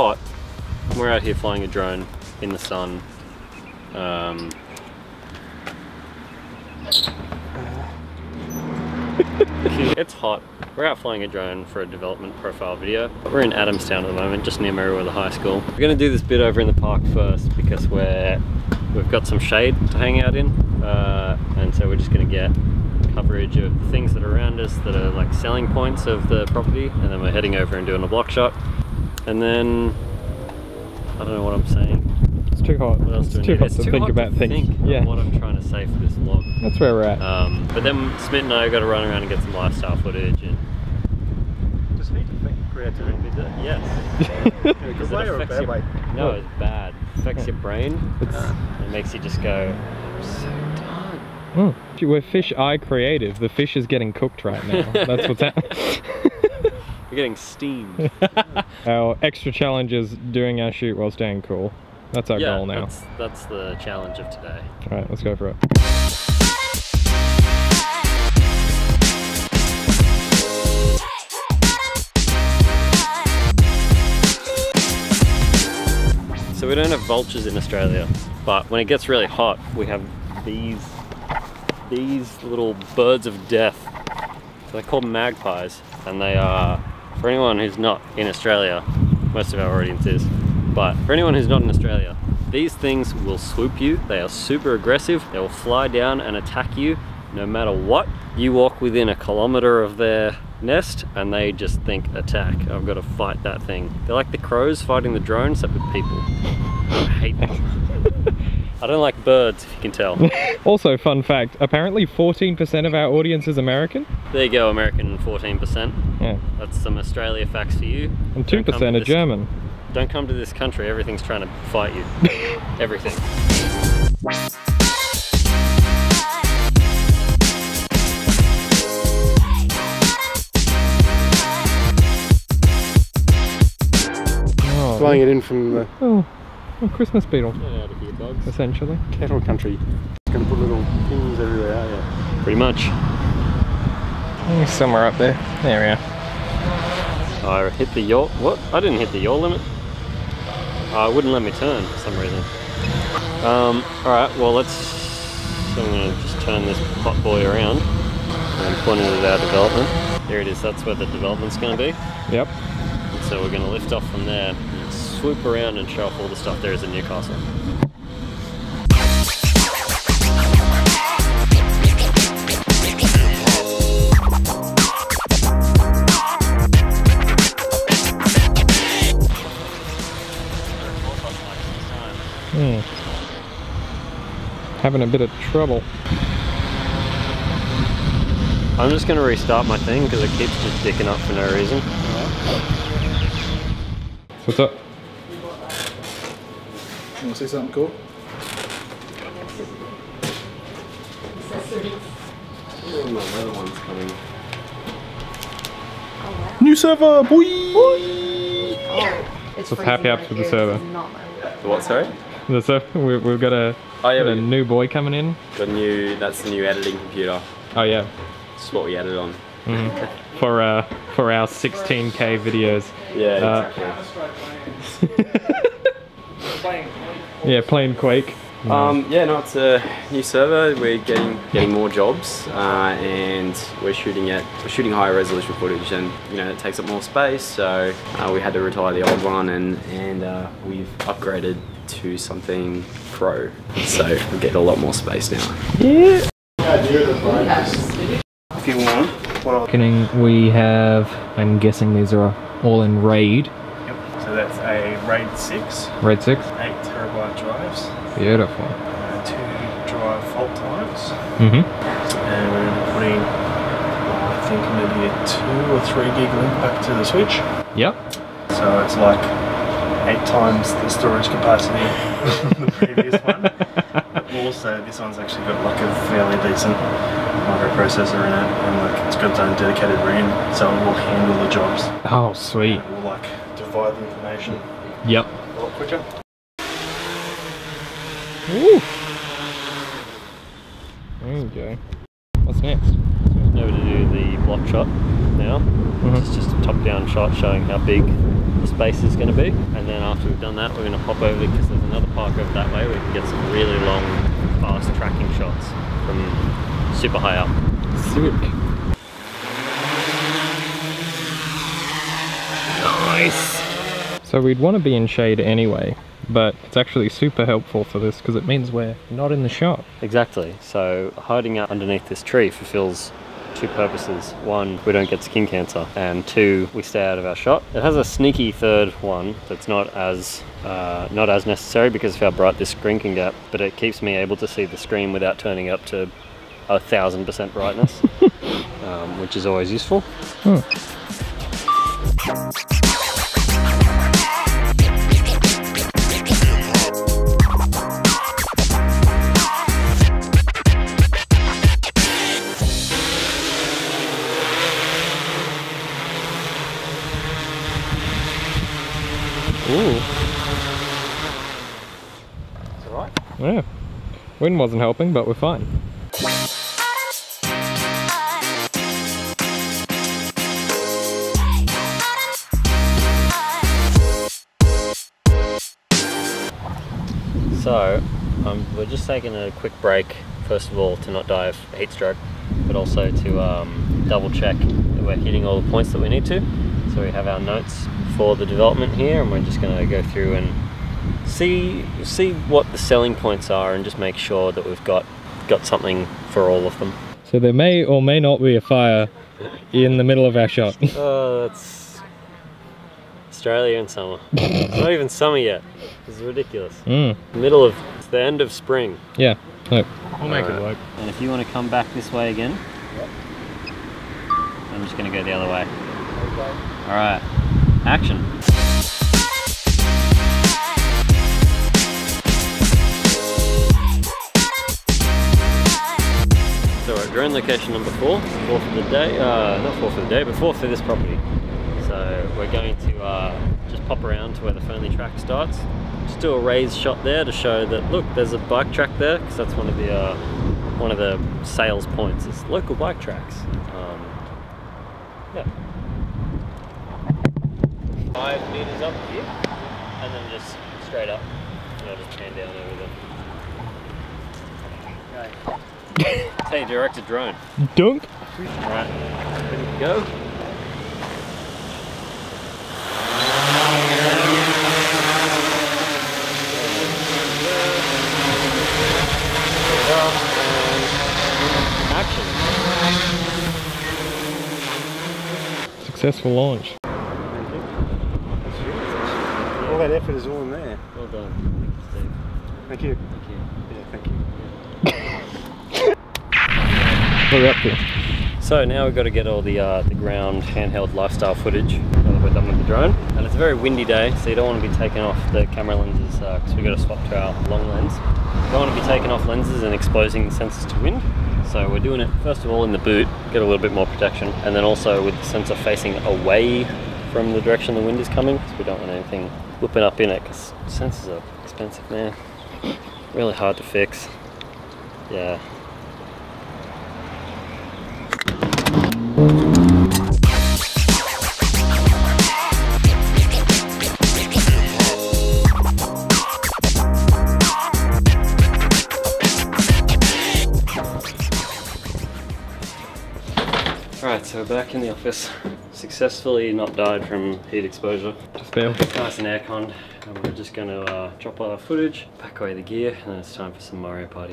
hot, we're out here flying a drone in the sun. Um, it's hot. We're out flying a drone for a development profile video. We're in Adamstown at the moment, just near Merewether High School. We're gonna do this bit over in the park first because we're we've got some shade to hang out in, uh, and so we're just gonna get coverage of things that are around us that are like selling points of the property, and then we're heading over and doing a block shot, and then I don't know what I'm saying. It's too hot. What else It's do too hot It's to too think hot about to things. think of yeah, what I'm trying to say for this vlog. that's where we're at. Um, but then Smith and I got to run around and get some lifestyle footage and Does heat affect creativity? yes, In a because good it way or a affects bad your, way? no, it's bad. It affects your brain. It's- It makes you just go, I'm so done. Mm. We're Fisheye Creative. The fish is getting cooked right now. That's what's happening. We're getting steamed. our extra challenge is doing our shoot while staying cool. That's our yeah, goal now. that's that's the challenge of today. All right, let's go for it. So we don't have vultures in Australia, but when it gets really hot, we have these these little birds of death. So they're called magpies, and they are for anyone who's not in Australia. Most of our audience is, but for anyone who's not in Australia, these things will swoop you. They are super aggressive. They will fly down and attack you no matter what. You walk within a kilometer of their nest and they just think attack. I've got to fight that thing. They're like the crows fighting the drones, except with people. I hate them. I don't like birds, if you can tell. Also, fun fact: apparently, 14% of our audience is American. There you go, American 14%. Yeah, That's some Australia facts for you. and Don't 2% to are this- German. Don't come to this country, everything's trying to fight you. Everything. Oh, Flying it in from the oh, oh, Christmas beetle, Get out of here, dogs. essentially. cattle country. Gonna put little things everywhere, are you? Pretty much. Somewhere up there. There we are. I hit the yaw. What? I didn't hit the yaw limit. Uh, it wouldn't let me turn for some reason. Um, alright, well let's. So I'm gonna just turn this pot boy around and point it at our development. There it is, that's where the development's gonna be. Yep. And so we're gonna lift off from there and swoop around and show off all the stuff there is in Newcastle. Hmm. Having a bit of trouble. I'm just gonna restart my thing because it keeps just dicking up for no reason. What's up? You wanna see something cool? New server, boy! It's What's happy freezing apps right with the server? this is not my room. What, sorry? So we've, we've got a, Oh yeah, got a we new boy coming in. got a new, that's the new editing computer. Oh yeah, It's what we edit on. Mhm. for uh, for our 16k videos. Yeah, Uh, exactly. Yeah, playing Quake. Um, yeah, no, it's a new server. We're getting getting more jobs, uh, and we're shooting at we're shooting higher resolution footage, and you know it takes up more space. So uh, we had to retire the old one, and and uh, we've upgraded to something pro. So we get a lot more space now. Yeah. If you want, what I'll Reckoning we have. I'm guessing these are all in RAID. So that's a RAID 6, RAID six. 8 terabyte drives, Beautiful. uh, 2 drive fault times, Mhm. and we're going to be putting, I think, maybe a 2 or 3 gig link back to the switch. Yep. So it's like 8 times the storage capacity of the previous one. But also, this one's actually got like a fairly decent microprocessor in it, and like it's got its own dedicated RAM, so it will handle the jobs. Oh, sweet. It will divide the information Yep. a lot quicker. Woo. There you go. What's next? Over to do the block shot now. Mhm. It's just a top-down shot showing how big the space is going to be. And then after we've done that, we're going to pop over because there's another park over that way. We can get some really long, fast tracking shots from super high up. Sick. Nice. So we'd want to be in shade anyway, but it's actually super helpful for this because it means we're not in the shot. Exactly. So hiding out underneath this tree fulfills two purposes. One, we don't get skin cancer, and two, we stay out of our shot. It has a sneaky third one that's not as uh, not as necessary because of how bright this screen can get, but it keeps me able to see the screen without turning up to a thousand percent brightness, um, which is always useful. Ooh. It's alright. Yeah. Wind wasn't helping, but we're fine. So, um, we're just taking a quick break, first of all, to not die of heat stroke, but also to um, double check that we're hitting all the points that we need to. So we have our notes for the development here, and we're just going to go through and see see what the selling points are, and just make sure that we've got got something for all of them. So there may or may not be a fire in the middle of our shot. Oh, that's Australia in summer. it's not even summer yet. This is ridiculous. Mm. Middle of it's the end of spring. Yeah. Look, we'll make Alright. it work. And if you want to come back this way again, I'm just going to go the other way. Okay. All right, action. So we're at drone location number four, fourth of the day, uh, not fourth of the day, but fourth for this property. So we're going to uh, just pop around to where the Fernleigh track starts. Just do a raised shot there to show that look, there's a bike track there because that's one of the uh, one of the sales points. Is local bike tracks. Um, yeah. Five meters up here, and then just straight up. And I'll just pan down over there. Okay. That's how you direct a drone. Dunk. Alright, ready to go? Action. Successful launch. All that effort is all in there. Well done. Thank you, Steve. Thank you. Yeah, thank you. What are we up to? So now we've got to get all the uh, the ground handheld lifestyle footage now that we're done with the drone. And it's a very windy day, so you don't want to be taking off the camera lenses because we've got to swap to our long lens. You don't want to be taking off lenses and exposing the sensors to wind. So we're doing it first of all in the boot, get a little bit more protection, and then also with the sensor facing away from the direction the wind is coming because we don't want anything whipping up in it because sensors are expensive, man. Really hard to fix. Yeah. Alright, so we're back in the office. Successfully not died from heat exposure. Just. It's nice and aircon. And we're just gonna uh, drop all our footage, pack away the gear, and then it's time for some Mario Party.